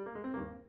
Música